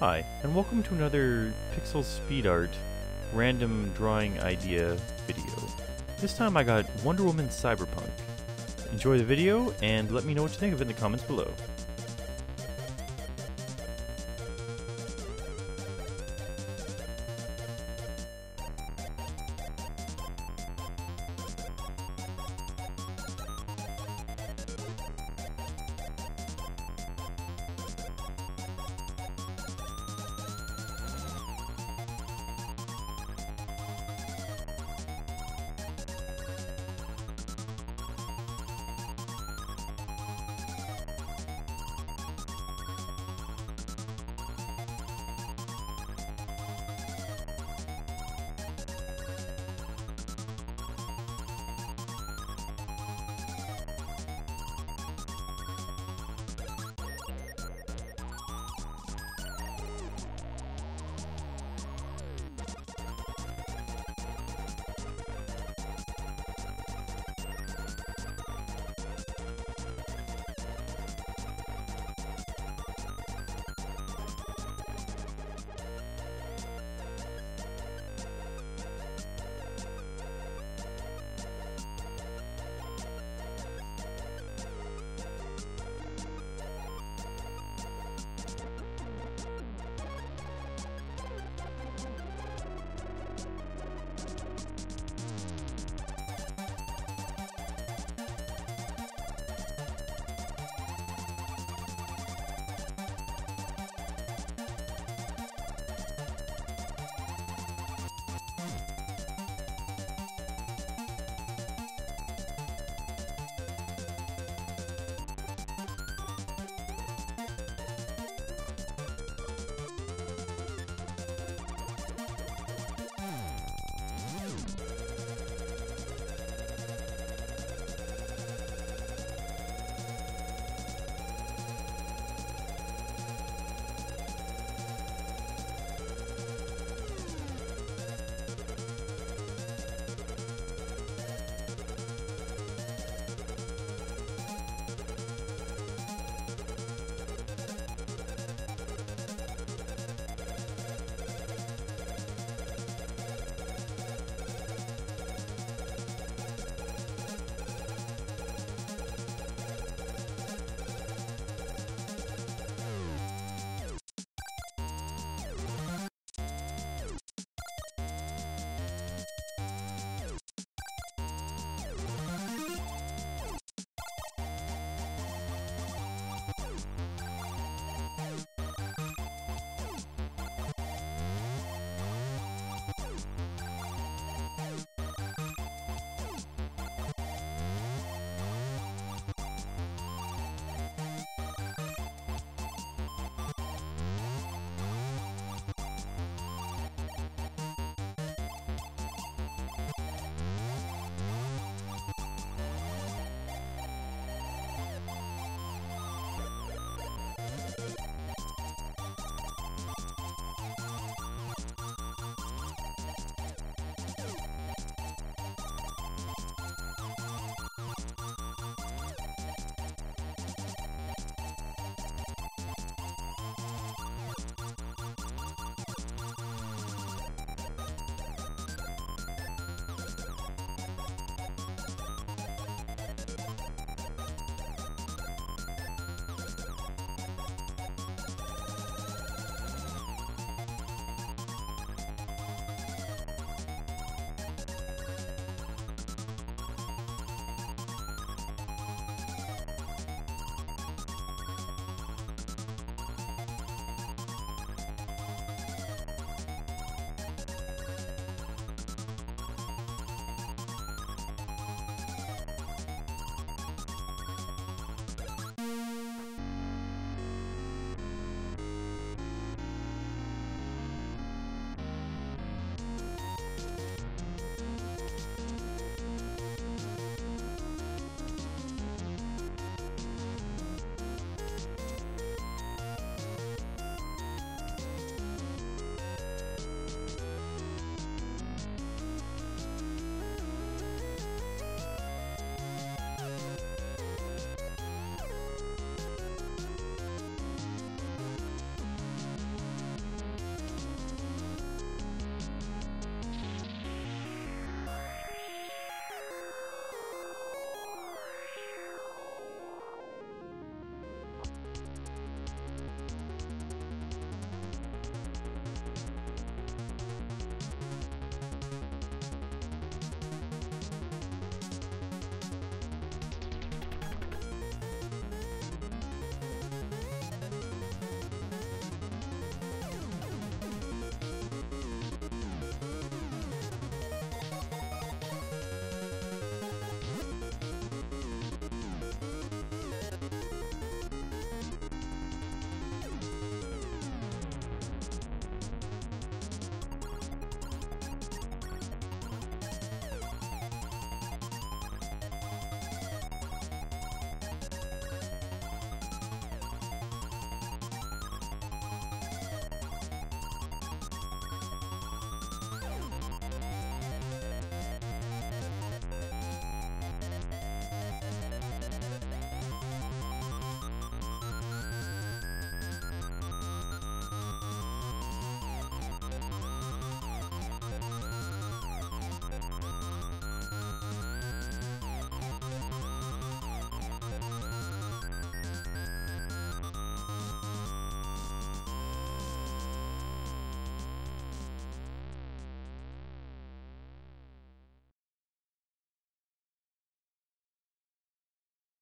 Hi, and welcome to another Pixel Speed Art random drawing idea video. This time I got Wonder Woman Cyberpunk. Enjoy the video and let me know what you think of it in the comments below.